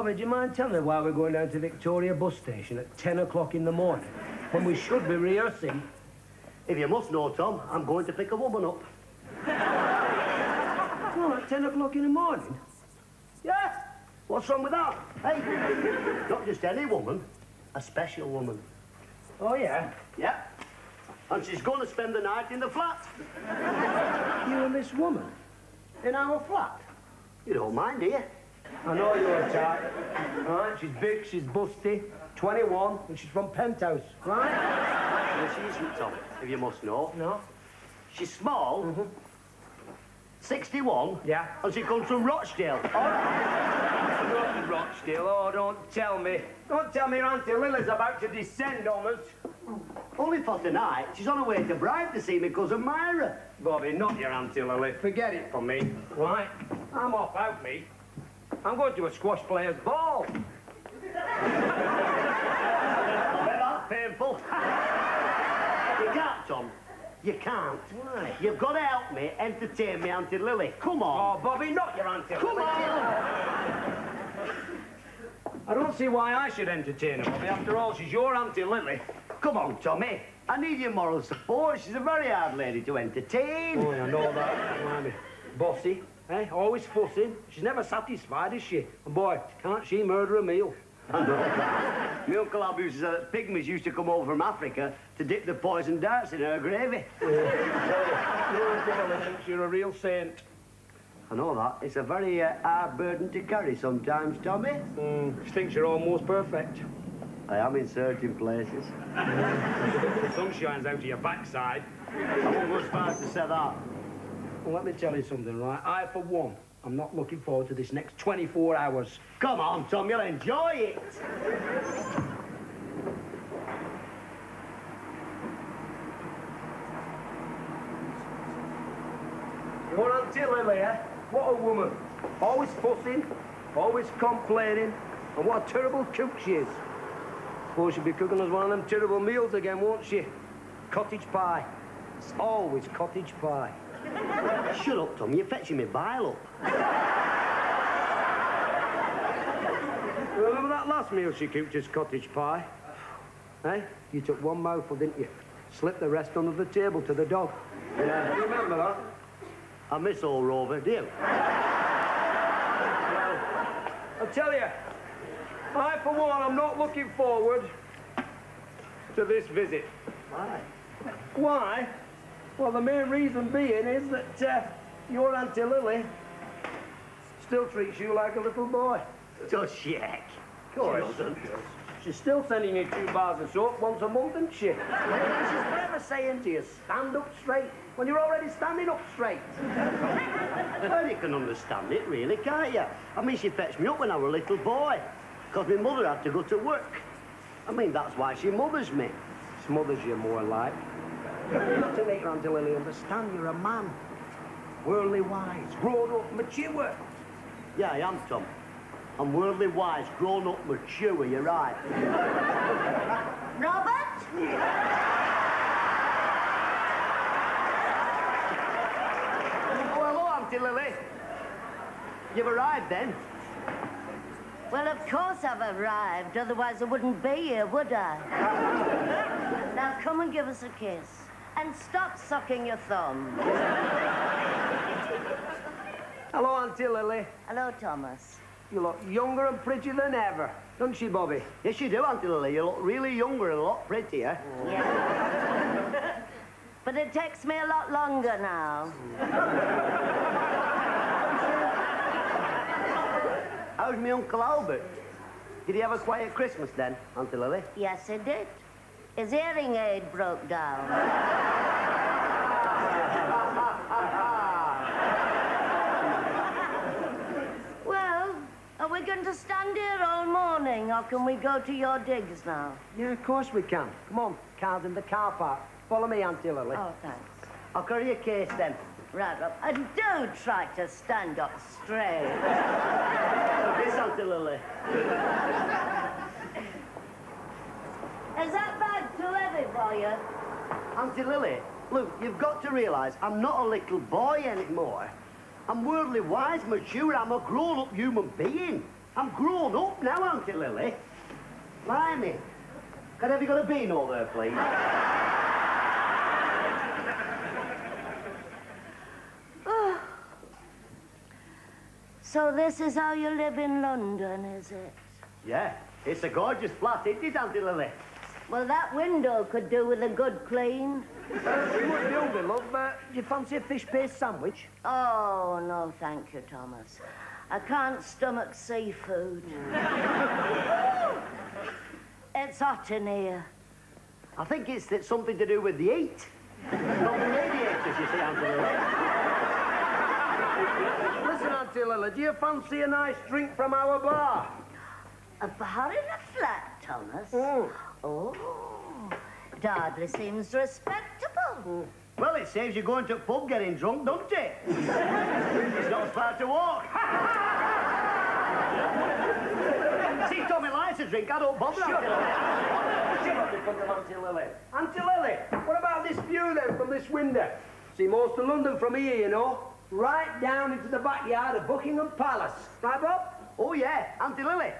Bobby, do you mind telling me why we're going down to Victoria bus station at 10 o'clock in the morning when we should be rehearsing? If you must know, Tom, I'm going to pick a woman up. Well, at 10 o'clock in the morning? Yeah? What's wrong with that? Hey, not just any woman, a special woman. Oh, yeah? Yeah. And she's going to spend the night in the flat. You and this woman? In our flat? You don't mind, do you? I know you're a type. Right, she's big, she's busty, 21, and she's from Penthouse, right? Well, she isn't, Tom, if you must know. No? She's small, mm -hmm. 61, Yeah. and she comes from Rochdale. Not Rochdale, oh, don't tell me. Don't tell me your Auntie Lily's about to descend on us. Only for tonight. She's on her way to Brighton to see me cousin Myra. Bobby, not your Auntie Lily. Forget it for me, right? I'm off out, me. I'm going to a squash player's ball. Well, that's painful. you can't, Tom. You can't. Why? You've got to help me entertain me Auntie Lily. Come on. Oh, Bobby, not your Auntie Come Lily. on. I don't see why I should entertain her, Bobby. After all, she's your Auntie Lily. Come on, Tommy. I need your moral support. She's a very hard lady to entertain. Oh, I know that. Blimey. Bossy, eh? Always fussing. She's never satisfied, is she? And boy, can't she murder a meal? I know that. My Uncle Ab used to say that pygmies used to come over from Africa to dip the poison darts in her gravy. Your Auntie Lily thinks you're a real saint. I know that. It's a very uh, hard burden to carry sometimes, Tommy. Mm, she thinks you're almost perfect. I am in certain places. The sun shines out of your backside. I won't go as far as to say that. Let me tell you something, right? I, for one, I'm not looking forward to this next 24 hours. Come on, Tom, you'll enjoy it. Your Auntie Lily, eh? What a woman. Always fussing, always complaining, and what a terrible cook she is. Suppose she'll be cooking us one of them terrible meals again, won't she? Cottage pie. It's always cottage pie. Shut up, Tom. You're fetching me bile up. Remember that last meal she cooked us cottage pie? Eh? You took one mouthful, didn't you? Slipped the rest under the table to the dog. Yeah, you remember that? I miss old Rover, do you? I tell you, I, for one, I'm not looking forward to this visit. Why? Why? Well, the main reason being is that uh, your Auntie Lily still treats you like a little boy. Just shack. Of course. She She's still sending you two bars of soap once a month, isn't she? She's forever saying to you, stand up straight, when you're already standing up straight. Well, you can understand it, really, can't you? I mean, she fetched me up when I was a little boy, because my mother had to go to work. I mean, that's why she mothers me. Smothers you more like. Got to make your Auntie Lily understand you're a man. Worldly wise, grown up, mature. Yeah, I am, Tom. I'm worldly wise, grown up, mature, you're right. Robert? Oh, hello, Auntie Lily. You've arrived then? Well, of course I've arrived, otherwise I wouldn't be here, would I? now come and give us a kiss. And stop sucking your thumb. Hello, Auntie Lily. Hello, Thomas. You look younger and prettier than ever, don't she, Bobby? Yes, you do, Auntie Lily. You look really younger and a lot prettier. Yeah. but it takes me a lot longer now. How's my Uncle Albert? Did he have a quiet Christmas then, Auntie Lily? Yes, he did. His hearing aid broke down. well, are we going to stand here all morning, or can we go to your digs now? Yeah, of course we can. Come on, cars in the car park. Follow me, Auntie Lily. Oh, thanks. I'll carry your case then. Right up. And do try to stand up straight. This, Auntie Lily. Is that bag too heavy for you? Auntie Lily, look, you've got to realise I'm not a little boy anymore. I'm worldly wise, mature. I'm a grown-up human being. I'm grown up now, aren't Lily? Blimey. Can I have you got a bean over there, please? So this is how you live in London, is it? Yeah, it's a gorgeous flat, isn't it, Auntie Lily? Well, that window could do with a good clean. Uh, we might build it, love. Uh, do you fancy a fish paste sandwich? Oh, no, thank you, Thomas. I can't stomach seafood. it's hot in here. I think it's that something to do with the heat. Not the radiators, you see, Auntie Lily. Listen, Auntie Lily, do you fancy a nice drink from our bar? A bar in a flat, Thomas? Mm. Oh, it seems respectable. Mm. Well, it saves you going to a pub getting drunk, don't it? it's not as far to walk. See, Tommy likes a drink. I don't bother. Auntie Lily. Shut up, you fucking Auntie Lily. Auntie Lily, what about this view then from this window? See most of London from here, you know. Right down into the backyard of Buckingham Palace. Right, Bob? Oh, yeah, Auntie Lily.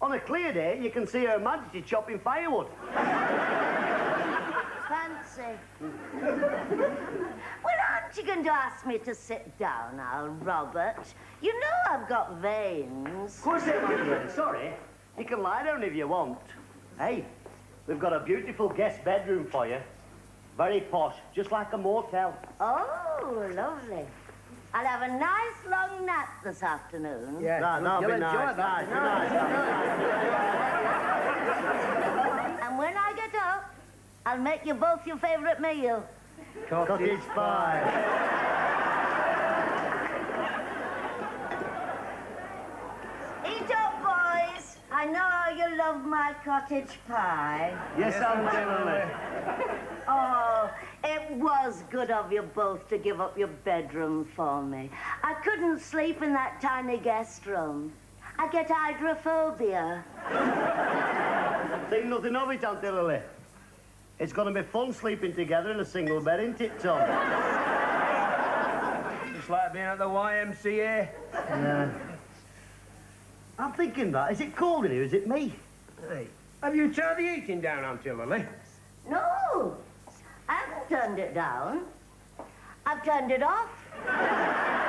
On a clear day, you can see Her Majesty chopping firewood. Fancy. well, aren't you going to ask me to sit down now, Robert? You know I've got veins. Of course Auntie Lily. Sorry. You can lie down if you want. Hey, we've got a beautiful guest bedroom for you. Very posh, just like a motel. Oh, lovely. I'll have a nice long nap this afternoon. Yes. That, that'll You'll be enjoy nice, that. nice, nice. And when I get up, I'll make you both your favourite meal. Cottage pie. Eat up, boys. I know you love my cottage pie. Yes, Auntie Lily. Oh, it was good of you both to give up your bedroom for me. I couldn't sleep in that tiny guest room. I get hydrophobia. Think nothing of it, Auntie Lily. It's going to be fun sleeping together in a single bed, isn't it, Tom? Just like being at the YMCA. Yeah. I'm thinking that. Is it cold in here? Is it me? Hey, have you turned the heating down, Auntie Lily? No, I haven't turned it down. I've turned it off.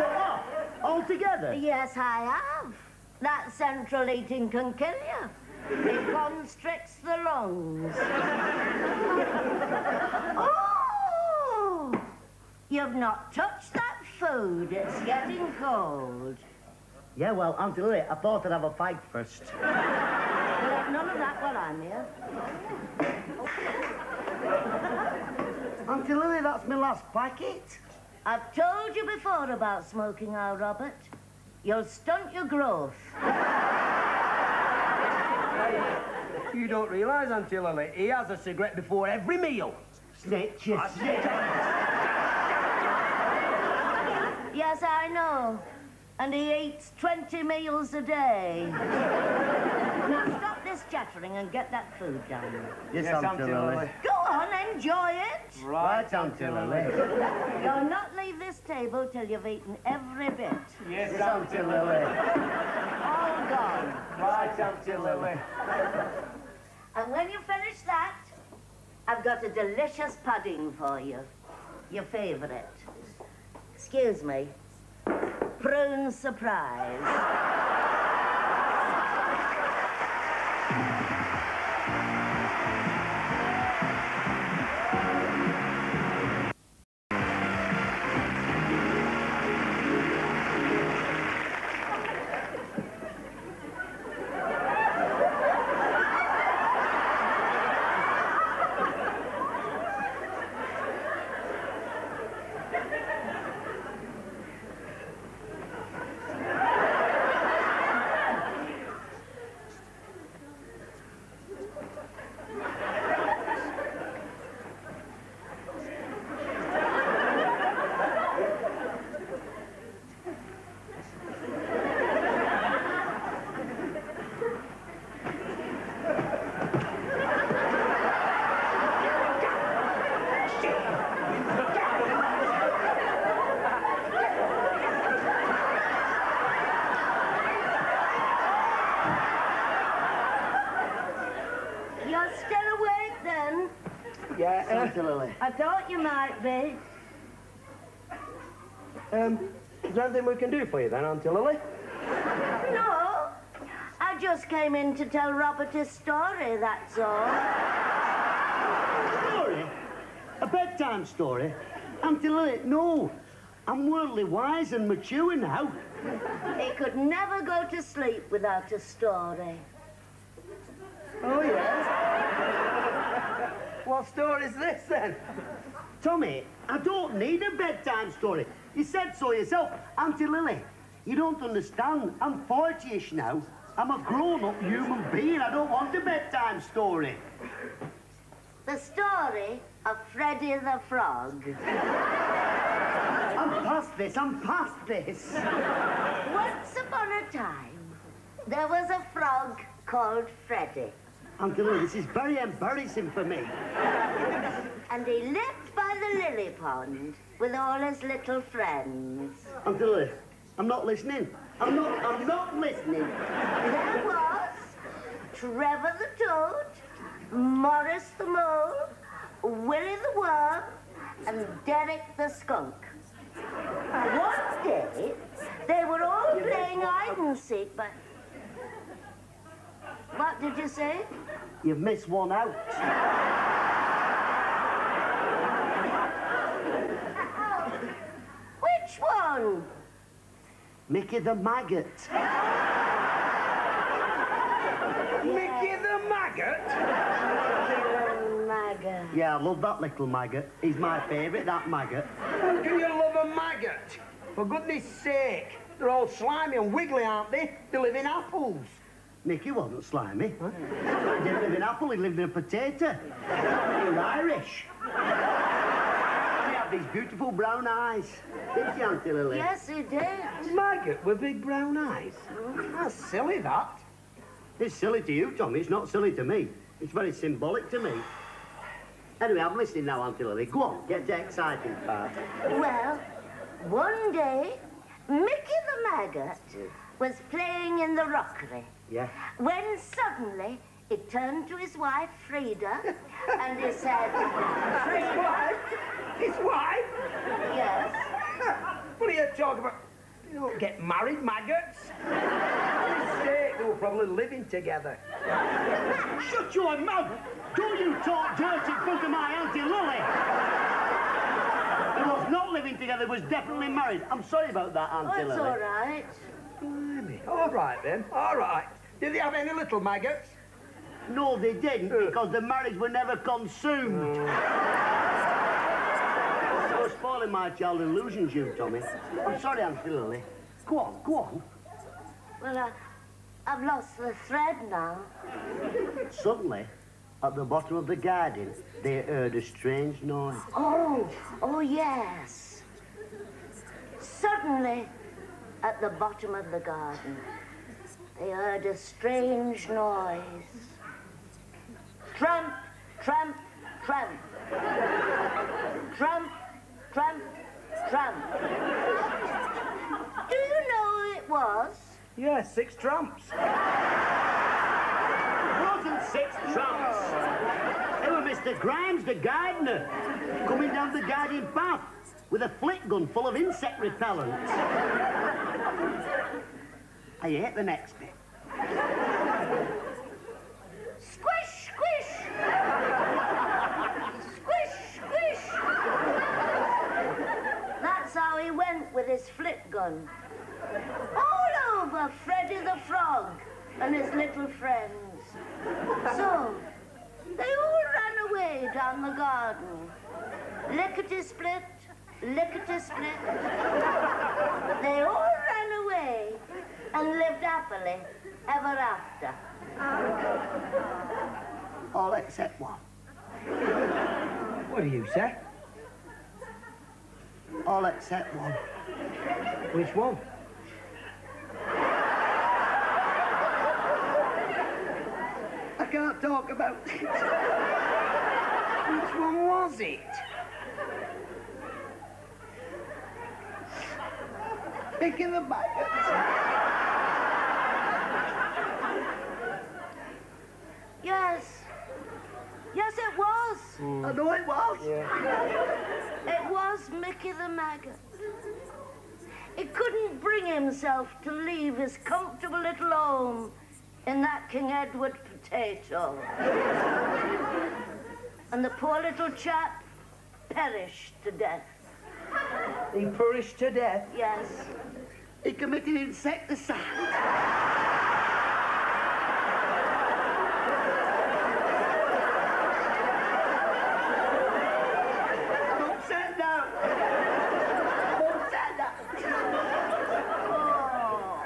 What? All together? Yes, I have. That central heating can kill you. It constricts the lungs. oh! You've not touched that food. It's getting cold. Yeah, well, Auntie Lily, I thought I'd have a fight first. We'll have none of that while I'm here. Auntie Lily, that's my last packet. I've told you before about smoking now, Robert. You'll stunt your growth. You don't realise, Auntie Lily, he has a cigarette before every meal. Snitch, you snitch. Yes, I know. And he eats 20 meals a day. Now stop this chattering and get that food down. Yes, Yes, Auntie Auntie Lily. Lily. Go on, enjoy it. Right, Auntie Lily. You'll not leave this table till you've eaten every bit. Yes, Yes, Auntie Lily. All gone. Right, Auntie Lily. And when you finish that, I've got a delicious pudding for you. Your favourite. Excuse me. Prune surprise. Auntie Lily? I thought you might be. Um, is there anything we can do for you then, Auntie Lily? No, I just came in to tell Robert a story, that's all. Story? A bedtime story? Auntie Lily, no. I'm worldly wise and mature now. He could never go to sleep without a story. Oh, yes? What story's this then? Tommy, I don't need a bedtime story. You said so yourself. Auntie Lily, you don't understand. I'm 40-ish now. I'm a grown-up human being. I don't want a bedtime story. The story of Freddy the Frog. I'm past this. I'm past this. Once upon a time, there was a frog called Freddy. Auntie Lily, this is very embarrassing for me. And he lived by the lily pond with all his little friends. Uncle Lily, I'm not listening. I'm not, I'm not listening. There was Trevor the Toad, Morris the Mole, Willie the Worm, and Derek the Skunk. One day, they were all playing hide and seek, but... What did you say? You've missed one out. Which one? Mickey the Maggot. Mickey the Maggot? Little maggot. Yeah, I love that little maggot. He's my favourite, that maggot. How can you love a maggot? For goodness sake, they're all slimy and wiggly, aren't they? They live in apples. Mickey wasn't slimy. He didn't live in apple, he lived in a potato. He was Irish. He had these beautiful brown eyes. Didn't you, Auntie Lily? Yes, he did. Maggot with big brown eyes? That's silly, that. It's silly to you, Tommy. It's not silly to me. It's very symbolic to me. Anyway, I'm listening now, Auntie Lily. Go on, get the exciting part. Well, one day, Mickey the Maggot was playing in the rockery Yeah. when suddenly he turned to his wife, Frida, and he said, Frida, His wife? yes, What are you talking about? You don't get married, maggots. For sake, they were probably living together. Shut your mouth! Don't you talk dirt in front of my Auntie Lily! They was not living together, was definitely married. I'm sorry about that, oh, Auntie it's Lily. all right. Blimey. All right, then. All right. Did they have any little maggots? No, they didn't, because the marriage were never consumed. Mm. You're spoiling my child illusions, you, Tommy. I'm sorry, Auntie Lily. Go on, go on. Well, I, I've lost the thread now. Suddenly, at the bottom of the garden, they heard a strange noise. Oh, oh, yes. Suddenly, at the bottom of the garden, they heard a strange noise. Tramp, tramp, tramp. Tramp, tramp, tramp. Do you know who it was? Yeah, six tramps. It wasn't six tramps. They were Mr. Grimes, the gardener, coming down the garden path with a flick gun full of insect repellent. I hate the next bit. Squish, squish. squish, squish. That's how he went with his flick gun. All over Freddy the Frog and his little friends. So, they all ran away down the garden. Lickety-split, lickety-split. They all and lived happily ever after. All except one. What do you say? All except one. Which one? I can't talk about it. Which one was it? Picking the maggots. Yes. Yes, it was. Mm. I know it was. It was Mickey the Maggot. He couldn't bring himself to leave his comfortable little home in that King Edward potato. and the poor little chap perished to death. He perished to death. Yes. He committed insecticide. I'm upset now. I'm upset now. Oh.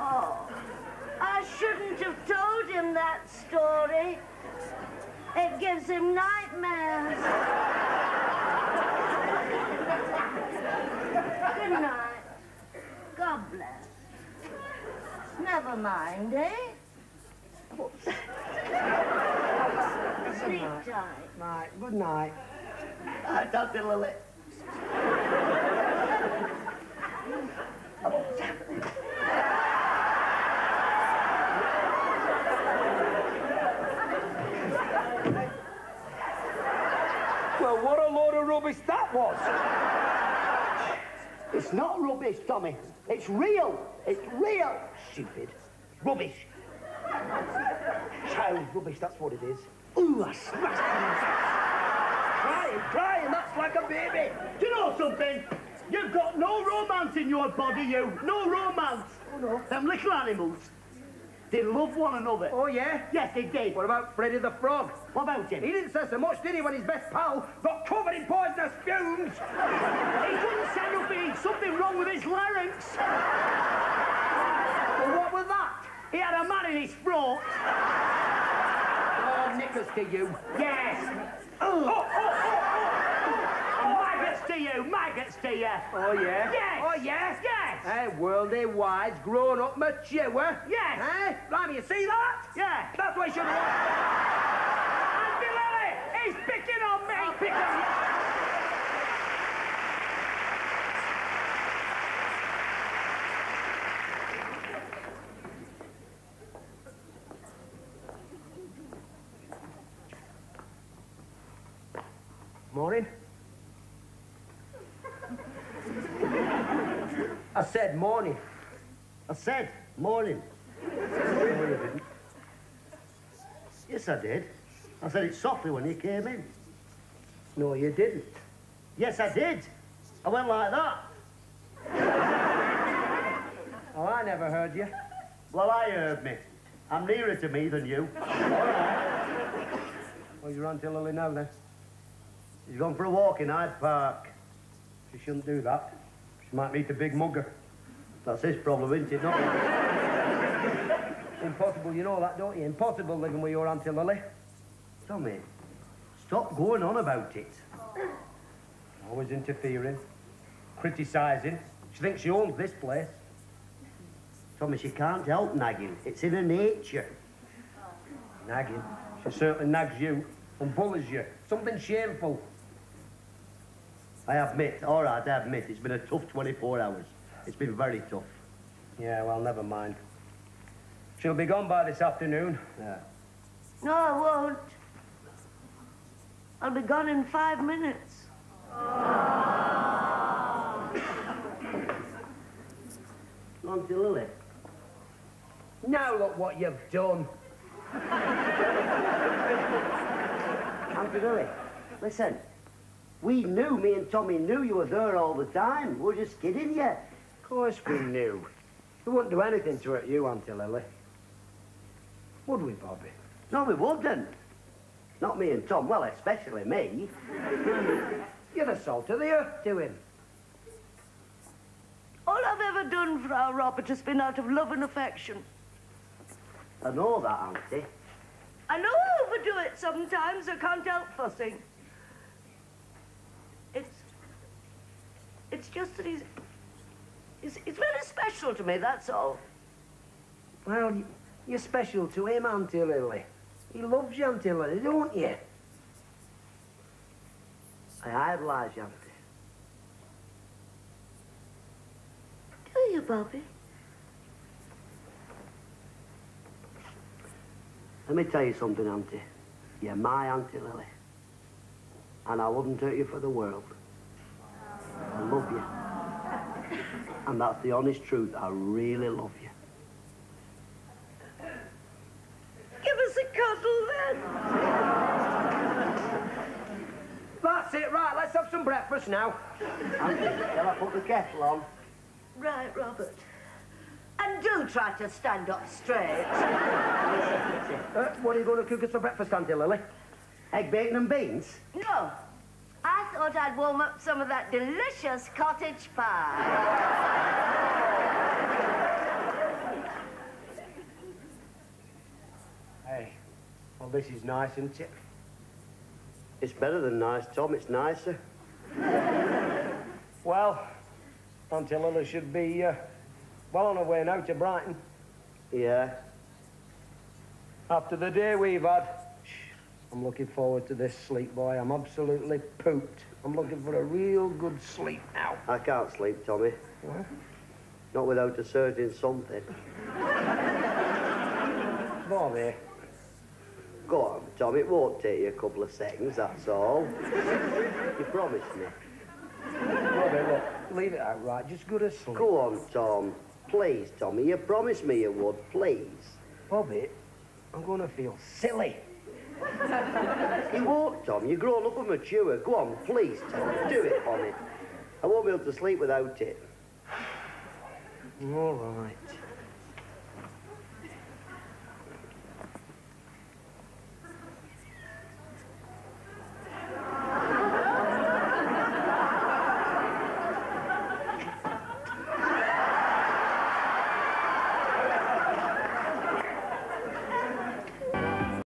Oh. I shouldn't have told him that story. It gives him nightmares. Good night. God bless. Never mind, eh? Sleep tight. Night. Good night. I Dr. Lily. Well, what a load of rubbish that was. It's not rubbish, Tommy. It's real. It's real. Stupid. Rubbish. Child rubbish, that's what it is. Ooh, I smashed Crying, crying, that's like a baby. Do you know something? You've got no romance in your body, you. No romance. Oh, no. Them little animals, they love one another. Oh, yeah? Yes, they did. What about Freddy the Frog? What about him? He didn't say so much, did he, when his best pal got covered in poisonous fumes? He couldn't say nothing. Something wrong with his larynx. Well, what was that? He had a man in his throat. Oh, knickers to you. Yes. Oh, oh, oh, to you. Maggots to you. oh. Yeah? Yes. Oh, yes? Yes. Hey, worldly wise, grown up, mature. Yes. Hey, Blimey, you see that? Yeah. That's what you should have. Auntie Lily, he's picking on me. Pick on you. Morning. I said morning. I said, morning. Yes, I did. I said it softly when you came in. No, you didn't. Yes, I did. I went like that. Oh, I never heard you. Well, I heard me. I'm nearer to me than you. Well, you're on till Lily now, then. She's gone for a walk in Hyde Park. She shouldn't do that. She might meet a big mugger. That's his problem, isn't it? Not. Impossible, you know that, don't you? Impossible living with your Auntie Lily. Tommy, stop going on about it. Always interfering, criticising. She thinks she owns this place. Tommy, she can't help nagging. It's in her nature. Nagging. She certainly nags you and bullies you. Something shameful. I admit, all right, I admit, it's been a tough 24 hours. It's been very tough. Yeah, well, never mind. She'll be gone by this afternoon. Yeah. No, I won't. I'll be gone in five minutes. Auntie Lily, Now look what you've done. Auntie Lily, listen. We knew, me and Tommy knew you were there all the time. We're just kidding you. Of course we knew. We wouldn't do anything to hurt you, Auntie Lily. Would we, Bobby? No, we wouldn't. Not me and Tom, well, especially me. You're the salt of the earth to him. All I've ever done for our Robert has been out of love and affection. I know that, Auntie. I know I overdo it sometimes. I can't help fussing. It's. It's just that he's. He's, he's very special to me, that's all. Well, you're special to him, Auntie Lily. He loves you, Auntie Lily, don't you? I idolise you, Auntie. Do you, Bobby? Let me tell you something, Auntie. You're my Auntie Lily. and I wouldn't hurt you for the world. I love you. And that's the honest truth. I really love you. Give us a cuddle then. That's it, right, let's have some breakfast now. Auntie, shall I put the kettle on? Right, Robert. And do try to stand up straight. Uh, what are you going to cook us for breakfast, Auntie Lily? Egg, bacon and beans? No. I thought I'd warm up some of that delicious cottage pie. Hey, well, this is nice, isn't it? It's better than nice, Tom. It's nicer. Well, Auntie Lily should be uh, well on her way now to Brighton. Yeah. After the day we've had, I'm looking forward to this sleep, boy. I'm absolutely pooped. I'm looking for a real good sleep now. I can't sleep, Tommy. What? Not without a asserting something. Bobby, Go on, Tom. It won't take you a couple of seconds, that's all. you promised me. Bobby, look, leave it out, right? Just go to sleep. Go on, Tom. Please, Tommy. You promised me you would, please. Bobby, I'm going to feel silly. You won't, Tom. You're grown up and mature. Go on, please, Tom. Do it me. I won't be able to sleep without it. All right.